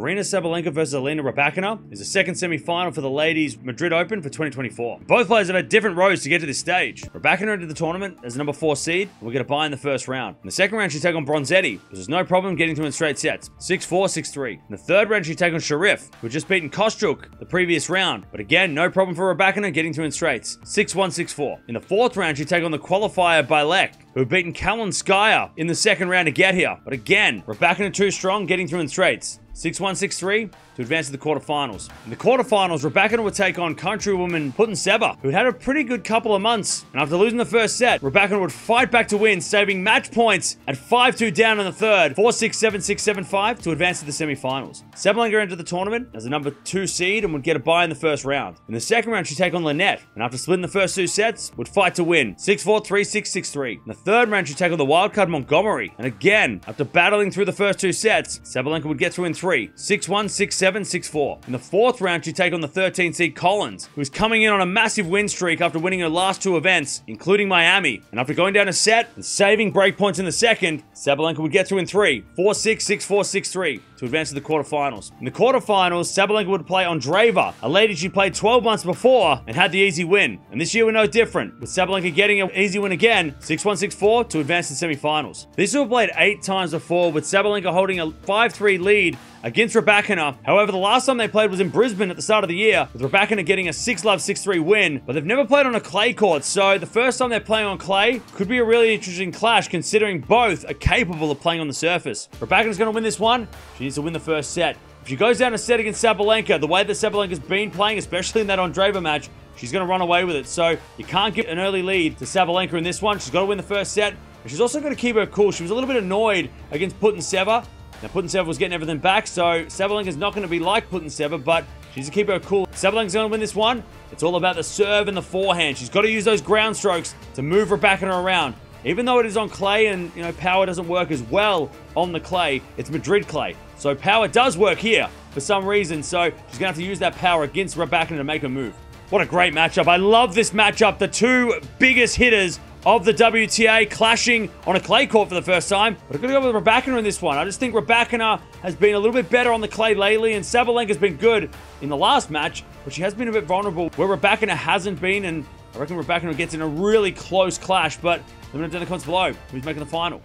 Aryna Sabalenka versus Elena Rybakina is the second semi-final for the Ladies Madrid Open for 2024. Both players have had different roads to get to this stage. Rybakina entered the tournament as the number 4 seed and will get a bye in the first round. In the second round, she take on Bronzetti, which is no problem getting to in straight sets, 6-4, 6-3. In the third round, she take on Sherif, who had just beaten Kostyuk the previous round, but again, no problem for Rybakina getting to in straights, 6-1, 6-4. In the fourth round, she take on the qualifier Bejlek, who had beaten Kalinskaya in the second round to get here. But again, Rybakina too strong, getting through in straights. 6-1-6-3 to advance to the quarterfinals. In the quarterfinals, Rybakina would take on countrywoman Putintseva, who'd had a pretty good couple of months. And after losing the first set, Rybakina would fight back to win, saving match points at 5-2 down in the third, 4-6, 7-6, 7-5 to advance to the semifinals. Sabalenka entered the tournament as the number two seed and would get a bye in the first round. In the second round, she'd take on Linette, and after splitting the first two sets, would fight to win, 6-4, 3-6, 6-3. In the third round, she'd take on the wildcard Montgomery, and again, after battling through the first two sets, Sabalenka would get through in three, 6-1, 6-7, 6-4. In the fourth round, she'd take on the 13 seed Collins, who's coming in on a massive win streak after winning her last two events, including Miami. And after going down a set and saving break points in the second, Sabalenka would get through in three, 4-6, 6-4, 6-3 to advance to the quarterfinals. In the quarterfinals, Sabalenka would play Andreeva, a lady she played 12 months before and had the easy win. And this year we're no different, with Sabalenka getting an easy win again, 6-1, 6-4 to advance to the semifinals. Two have played eight times before, with Sabalenka holding a 5-3 lead against Rybakina. However, the last time they played was in Brisbane at the start of the year, with Rybakina getting a 6-love, 6-3 win, but they've never played on a clay court, so the first time they're playing on clay could be a really interesting clash, considering both are capable of playing on the surface. Rybakina's going to win this one. She needs to win the first set. If she goes down a set against Sabalenka, the way that Sabalenka's been playing, especially in that Andreeva match, she's going to run away with it. So you can't give an early lead to Sabalenka in this one. She's got to win the first set. She's also got to keep her cool. She was a little bit annoyed against Putin Putintseva. Now, Putintseva was getting everything back, so Sabalenka's not going to be like Putintseva, but she's to keep her cool. Sabalenka's going to win this one. It's all about the serve and the forehand. She's got to use those ground strokes to move Rybakina around. Even though it is on clay and, you know, power doesn't work as well on the clay, it's Madrid clay. So power does work here for some reason, so she's going to have to use that power against Rybakina to make a move. What a great matchup. I love this matchup. The two biggest hitters of the WTA clashing on a clay court for the first time. But I'm going to go with Rybakina in this one. I just think Rybakina has been a little bit better on the clay lately, and Sabalenka's been good in the last match, but she has been a bit vulnerable where Rybakina hasn't been, and I reckon Rybakina gets in a really close clash, but let me know down in the comments below who's making the final.